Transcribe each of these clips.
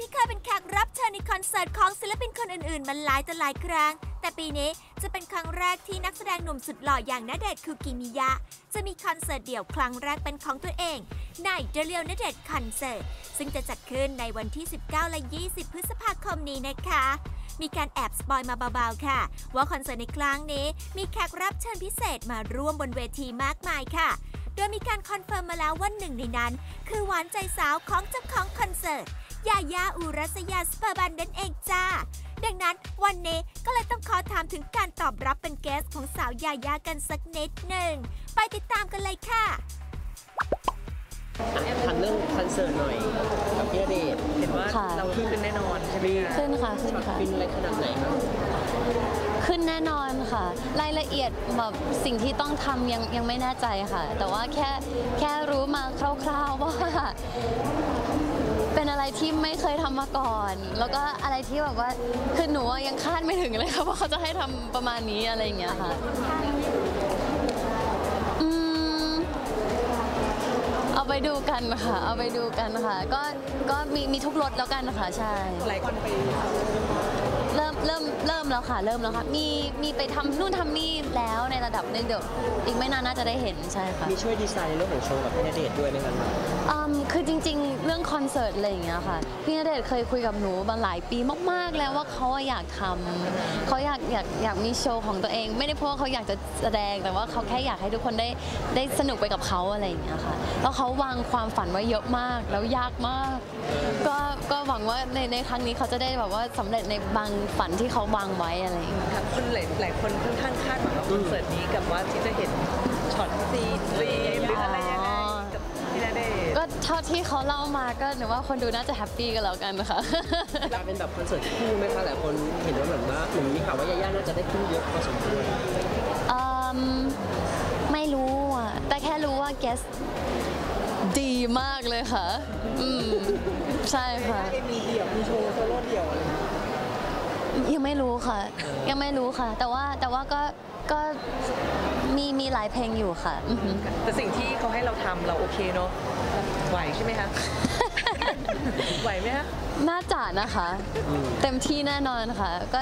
ที่เคยเป็นแขกรับเชิญในคอนเสิร์ตของศิลปินคนอื่นๆมาหลายต่อหลายครั้ง แต่ปีนี้จะเป็นครั้งแรกที่นักแสดงหนุ่มสุดหล่ออย่างณเดชน์คุกิมิยะ จะมีคอนเสิร์ตเดี่ยวครั้งแรกเป็นของตัวเองใน The Real ณเดชน์คอนเสิร์ตซึ่งจะจัดขึ้นในวันที่ 19 และ 20 พฤษภาคมนี้นะคะ มีการแอบสปอยมาเบาๆค่ะ ว่าคอนเสิร์ตในครั้งนี้มีแขกรับเชิญพิเศษมาร่วมบนเวทีมากมายค่ะ โดยมีการคอนเฟิร์มมาแล้วว่าหนึ่งในนั้น คือหวานใจสาวของเจ้าของคอนเสิร์ตยายาอุรัสยาสเปอร์บันนั่นเองจ้า ดังนั้นวันนี้ก็เลยต้องขอถามถึงการตอบรับเป็นแกสของสาวยายากันสักนิดหนึ่ง ไปติดตามกันเลยค่ะถามเรื่องคอนเสิร์ตหน่อยกับพี่เดช ว่าค่ะ เราขึ้นแน่นอนใช่ไหมขึ้นค่ะขึ้นค่ะ บินอะไรขนาดไหนครับขึ้นแน่นอนค่ะ รายละเอียดแบบสิ่งที่ต้องทำยังยังไม่แน่ใจค่ะ แต่ว่าแค่แค่รู้มาคร่าวๆว่า เป็นอะไรที่ไม่เคยทำมาก่อน แล้วก็อะไรที่แบบว่าคือหนูอะยังคาดไม่ถึงเลยค่ะว่าเขาจะให้ทำประมาณนี้อะไรอย่างเงี้ยค่ะ ไปดูกันค่ะ เอาไปดูกันค่ะ ก็ก็มีมีทุกรสแล้วกันนะคะใช่หลายคนไปเริ่มเริ่มเริ่มแล้วค่ะ เริ่มแล้วค่ะ มีมีไปทำนู่นทำนี่แล้วในระดับหนึงเดี๋ยวอีกไม่นานน่าจะได้เห็นใช่ค่ะ มีช่วยดีไซน์ในเรื่องของโชว์กับพี่ณเดชน์ด้วยไหมครับอืมคือจริงๆ เรื่องคอนเสิร์ตอะไรอย่างเงี้ยค่ะพี่ณเดชน์เคยคุยกับหนูมาหลายปีมาก ๆ แล้วว่าเขาอะอยากทำเขาอยาก อยากอยากมีโชว์ของตัวเอง ไม่ได้เพราะว่าเขาอยากจะแสดงแต่ว่าเขาแค่อยากให้ทุกคนได้ได้สนุกไปกับเขาอะไรอย่างเงี้ยค่ะแล้วเขาวางความฝันไว้เยอะมากแล้วยากมาก ก็ก็หวังว่าในในครั้งนี้เขาจะได้แบบว่าสำเร็จในบางฝันที่เขาวางไว้อะไรอย่างเงี้ยค่ะคนหลายหลายคนค่อนข้างคาดหวังกับคอนเสิร์ตนี้กับว่าที่จะเห็น ท่าที่เขาเล่ามาก็หนูว่าคนดูน่าจะแฮปปี้กันแล้วกันนะคะจะเป็นแบบคอนเสิร์ตคู่ไหมคะหลายคนเห็นว่าเหมือนว่าเหมือนมีข่าวว่ายาย่าน่าจะได้ขึ้นเยอะพอสมควรอืมไม่รู้อะ แต่แค่รู้ว่าเกสดีมากเลยค่ะ อืม ใช่ค่ะ มีเดี่ยวมีโชว์โซโล่เดี่ยวอะไร ยังไม่รู้ค่ะ ยังไม่รู้ค่ะ แต่ว่าแต่ว่าก็ก็มีมีหลายเพลงอยู่ค่ะอือหือแต่สิ่งที่เขาให้เราทำเราโอเคเนาะไหวใช่ไหมคะ ไหวไหมคะน่าจะนะคะ เต็มที่แน่นอนค่ะ ก็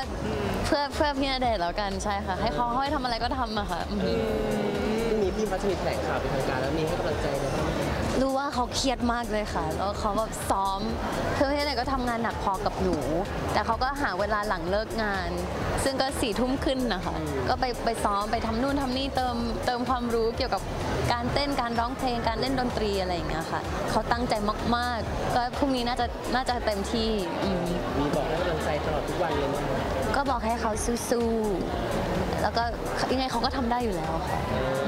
เพื่อเพื่อพี่ณเดชน์แล้วกันใช่ค่ะ ให้เขาให้ทำอะไรก็ทำอะค่ะอือหือพรุ่งนี้พี่พัชมีแถลงข่าวเป็นทางการแล้วมีให้กำลังใจอะไรบ้างไหมคะ รู้ว่าเขาเครียดมากเลยค่ะ แล้วเขาแบบซ้อมคือพี่ณเดชน์ก็ทำงานหนักพอกับหนู แต่เขาก็หาเวลาหลังเลิกงาน ซึ่งก็สี่ทุ่มขึ้นนะคะ ก็ไปไปซ้อมไปทำนู่นทำนี่เติมเติมความรู้เกี่ยวกับการเต้นการร้องเพลงการเล่นดนตรีอะไรอย่างเงี้ยค่ะ เขาตั้งใจมาก ๆ ก็พรุ่งนี้น่าจะน่าจะเต็มที่อืมมีบอกให้กำลังใจตลอดทุกวันเลยไหมคะก็บอกให้เขาสู้ๆแล้วก็ยังไงเขาก็ทำได้อยู่แล้วค่ะเออ